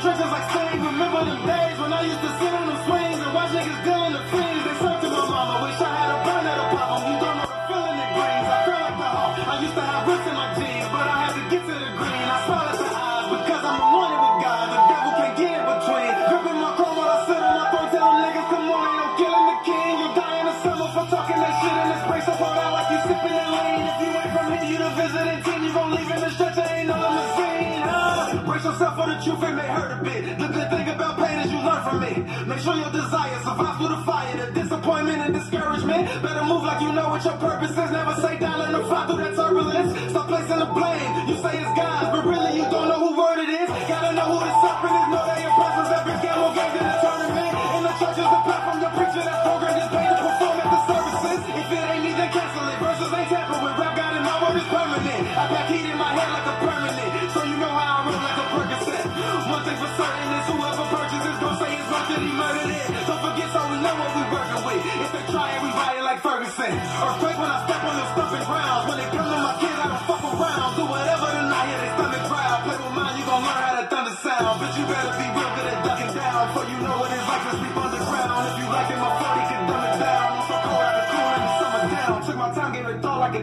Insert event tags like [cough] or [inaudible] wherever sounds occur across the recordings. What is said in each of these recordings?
trenches like saying, remember the days when I used to sit brace yourself for the truth, it may hurt a bit. The good thing about pain is you learn from it. Make sure your desire survives through the fire, the disappointment and discouragement. Better move like you know what your purpose is. Never say let them fly through that turbulence. Stop placing the blame. You say it's God's, them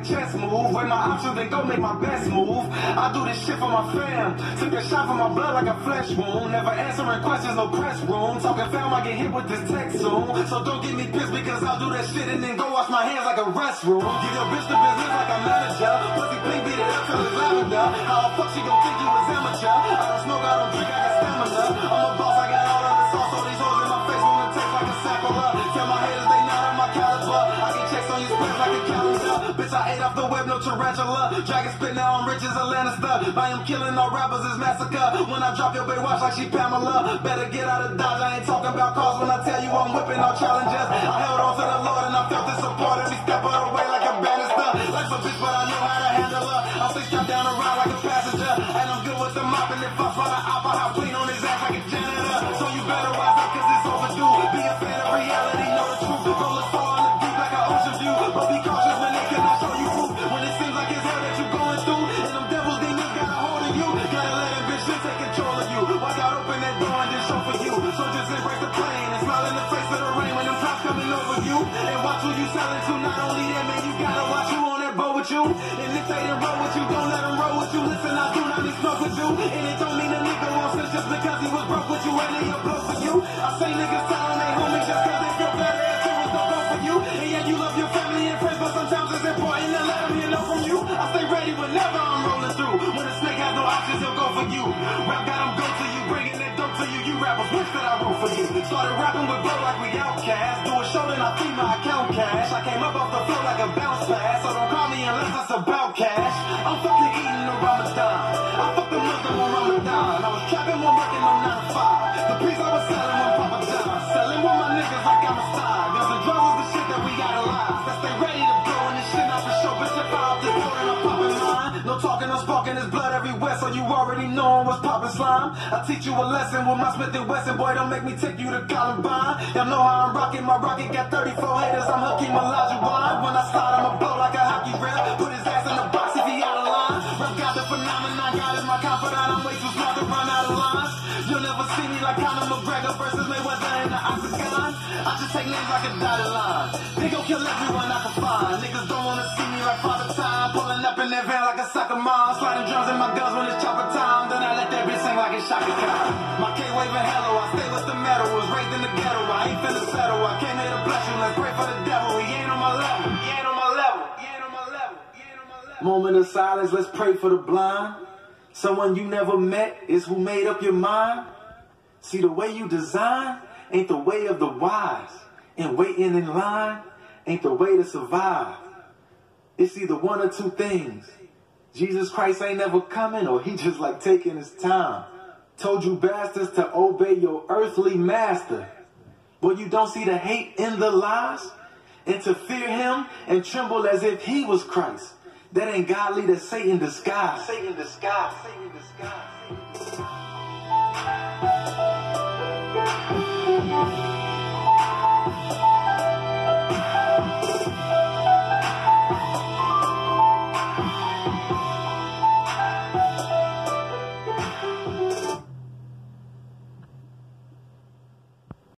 chess move. Weigh my options, then go make my best move. I do this shit for my fam. Took a shot for my blood like a flesh wound. Never answering questions, no press room. Talking fam, I get hit with this text soon. So don't get me pissed because I'll do that shit and then go wash my hands like a restroom. Give your bitch the business like a manager. Pussy pink, beat it up till it's lavender. How the fuck she gon' think you was amateur? I don't smoke, I don't drink, I got stamina. I'm a boss, I got all of the sauce. All these hoes in my face wanna taste like a sampler. Tell my haters they not on my caliber. I on you spread like a calendar. Bitch, I ate off the web, no tarantula. Dragon spit now, I'm rich as a Lannister. I am killing all rappers, it's massacre. When I drop your bitch, watch like she Pamela. Better get out of Dodge, I ain't talking about cars when I tell you I'm whipping all challenges. I held on to the Lord and I felt the support every step of the way like a banister. Life's a bitch, but I know how to handle her. I stay strapped down around like a passenger. And I'm good with the mop and if I find an op, I have clean on his ass like Listen, I do not need smoke with you. And it don't mean a nigga won't snitch just because he was broke with you and he a blow for you. I say niggas telling they homies just cause they feel better if it was no go for you. And yeah, you love your family and friends, but sometimes it's important to let them hear no from you. I stay ready whenever I'm rolling through. When a snake has no options, he'll go for you. Rap got him go to you, bringing that dope to you. You rappers wish that I wrote for you. Started rapping with blow like we outcast. Do a show, then I feed my account cash. I came up off the floor like a bounce pass. So don't call me unless it's about cash. I'm fucking was trapping while working on 9 to 5. The priest I was selling when Papa John. Selling with my niggas like I'm a star. Cause the drugs is the shit that we got alive. That stay ready to blow and this shit not for sure. Bitch, if I off this boat and I'm popping mine. No talking, no sparking, there's blood everywhere. So you already know what's popping slime. I teach you a lesson with my Smith and Wesson. Boy, don't make me take you to Columbine. Y'all know how I'm rocking. My rocket got 34 haters. I'm Hakeem Olajuwon. When I slide, I'ma blow like a hockey ref. Put his ass in the box if he out of line. Rep got the phenomenon. God is my confidant. I'm way too to run out of lines. You'll never see me like Conor McGregor versus Mayweather in the octagon. I just take names like a dotted line. They gon' kill everyone I can find. Niggas don't wanna see me like Father Time. Pulling up in that van like a soccer mom. Sliding drums in my guns when it's chopper time. Then I let that bitch sing like it's Chaka Khan. My K waving hello. Oh, I stay with the metal. Was raised in the ghetto. I ain't finna settle. I came here to bless you. Let's pray for the devil. He ain't on my level. He ain't on my level. He ain't on my level. Moment of silence. Let's pray for the blind. Someone you never met is who made up your mind. See, the way you design ain't the way of the wise. And waiting in line ain't the way to survive. It's either one or two things. Jesus Christ ain't never coming or he [laughs] just like taking his time. Told you bastards to obey your earthly master. But you don't see the hate in the lies? And to fear him and tremble as if he was Christ. That ain't godly, that's Satan disguised. Satan disguised. Satan disguised. Satan disguised.